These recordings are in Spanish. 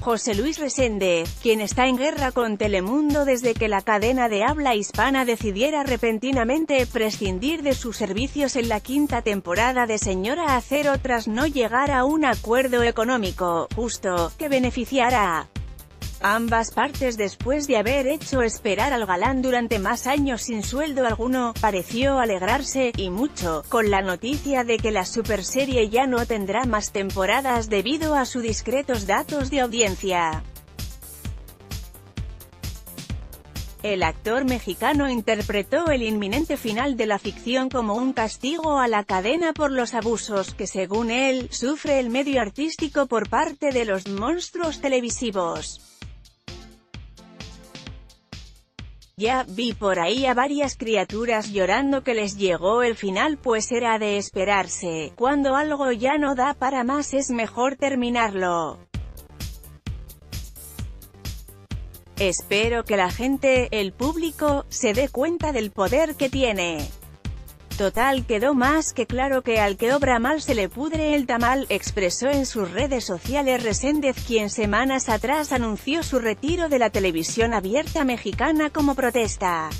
José Luis Resende, quien está en guerra con Telemundo desde que la cadena de habla hispana decidiera repentinamente prescindir de sus servicios en la quinta temporada de Señora Acero tras no llegar a un acuerdo económico, justo, que beneficiara Ambas partes después de haber hecho esperar al galán durante más años sin sueldo alguno, pareció alegrarse, y mucho, con la noticia de que la superserie ya no tendrá más temporadas debido a sus discretos datos de audiencia. El actor mexicano interpretó el inminente final de la ficción como un castigo a la cadena por los abusos que según él, sufre el medio artístico por parte de los monstruos televisivos. Ya vi por ahí a varias criaturas llorando que les llegó el final pues era de esperarse, cuando algo ya no da para más es mejor terminarlo. Espero que la gente, el público, se dé cuenta del poder que tiene. Total quedó más que claro que al que obra mal se le pudre el tamal, expresó en sus redes sociales Reséndez quien semanas atrás anunció su retiro de la televisión abierta mexicana como protesta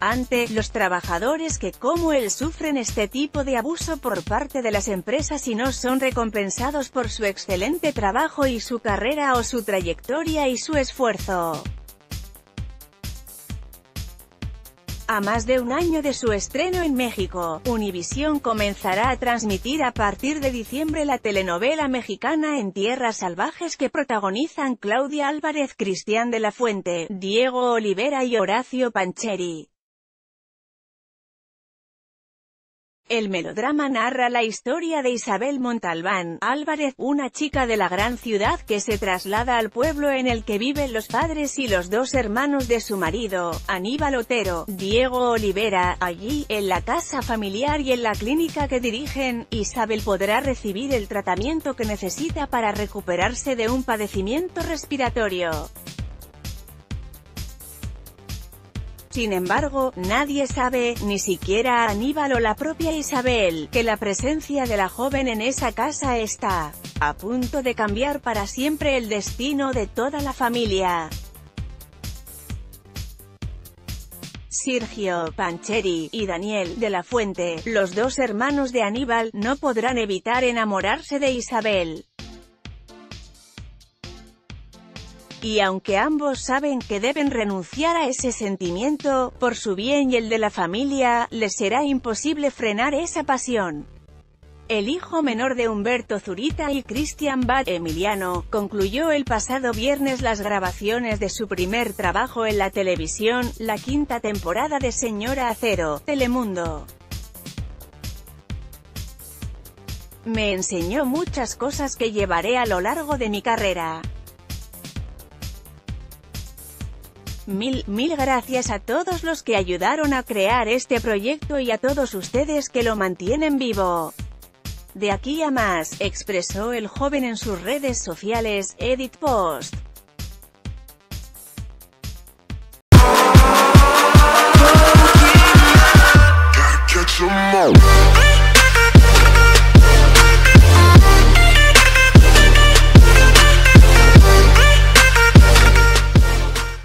ante los trabajadores que como él sufren este tipo de abuso por parte de las empresas y no son recompensados por su excelente trabajo y su carrera o su trayectoria y su esfuerzo. A más de un año de su estreno en México, Univisión comenzará a transmitir a partir de diciembre la telenovela mexicana En Tierras Salvajes que protagonizan Claudia Álvarez, Cristian de la Fuente, Diego Olivera y Horacio Pancheri. El melodrama narra la historia de Isabel Montalbán Álvarez, una chica de la gran ciudad que se traslada al pueblo en el que viven los padres y los dos hermanos de su marido, Aníbal Otero, Diego Olivera. Allí, en la casa familiar y en la clínica que dirigen, Isabel podrá recibir el tratamiento que necesita para recuperarse de un padecimiento respiratorio. Sin embargo, nadie sabe, ni siquiera Aníbal o la propia Isabel, que la presencia de la joven en esa casa está a punto de cambiar para siempre el destino de toda la familia. Sergio Pancheri y Daniel de la Fuente, los dos hermanos de Aníbal, no podrán evitar enamorarse de Isabel. Y aunque ambos saben que deben renunciar a ese sentimiento, por su bien y el de la familia, les será imposible frenar esa pasión. El hijo menor de Humberto Zurita y Christian Bad, Emiliano, concluyó el pasado viernes las grabaciones de su primer trabajo en la televisión, la quinta temporada de Señora Acero, Telemundo. Me enseñó muchas cosas que llevaré a lo largo de mi carrera. Mil, mil gracias a todos los que ayudaron a crear este proyecto y a todos ustedes que lo mantienen vivo. De aquí a más, expresó el joven en sus redes sociales, Edit Post.